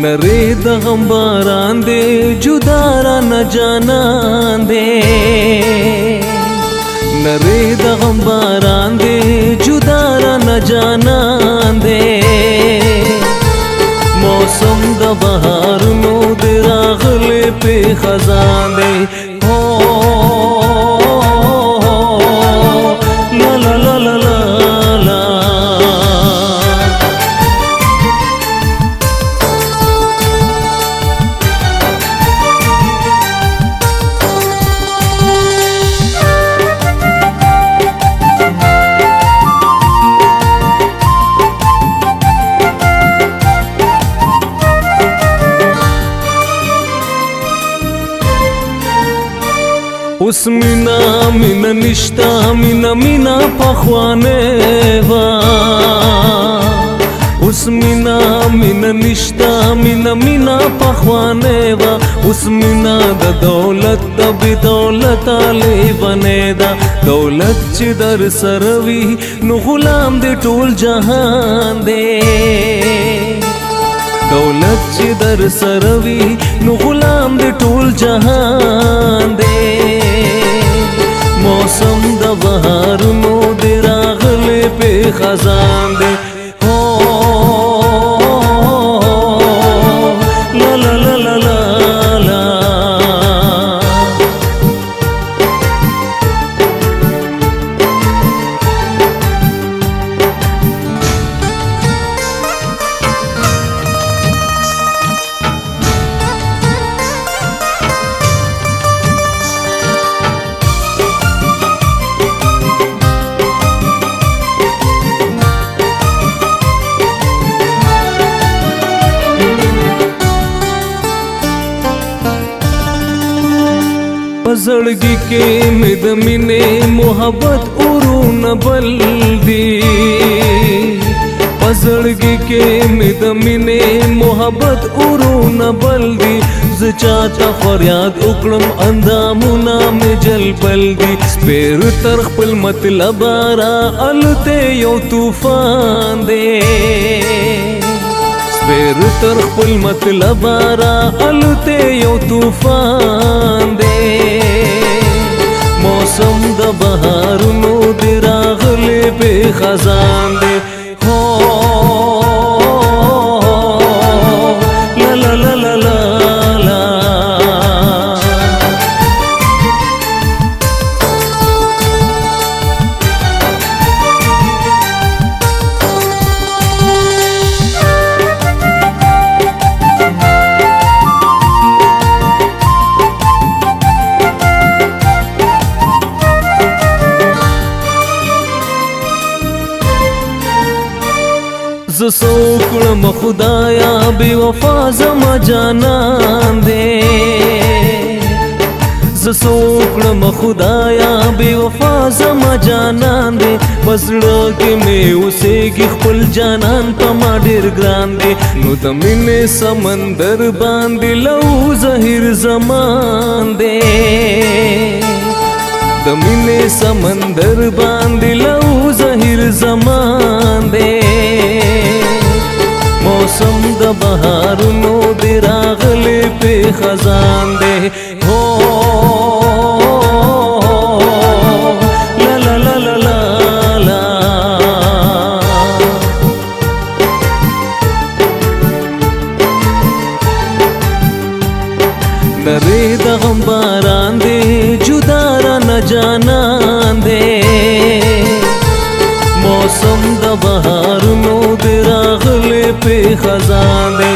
نری د غم باران دی جدا را نه جانان دی نری د غم باران دی جدا را نه جانان دی موسم د بهارونو دی راغلی په خزان اوس مینا مینا نشتا مینا مینا پخوانه وا اوس مینا مینا نشتا مینا مینا پخوانه وا اوس مینا د دولت د بی دولت علی بنے دا دولت چې در سروي نو غلام دې ټول جهان دې دولت چې در سروي نو غلام دې ټول جهان kazandı زړګي کې مې د مینې محبت اورونه بل دی پزړګي کې مې د مینې محبت اورونه بل دی ز چاته فریاد وکړم اندامونه مې جل بل دی سپیر تر خپل مطلب را الته یو طوفان دی سپیر تر خپل مطلب را الته یو طوفان ز سو کړم خدایا بے وفا زم جانان دې ز سو کړم خدایا بے وفا زم جانان دې پسړه کې مې اوسې کې خپل جانان په ما ډېر ګران دې نو د مینې سمندر باندې لو زهیر زمان دې د مینې سمندر باندې لو زهیر زمان دې بهارونو دی راغلی په خزان دی هو درې د غم باران دی جدا را نه جانان دی خزان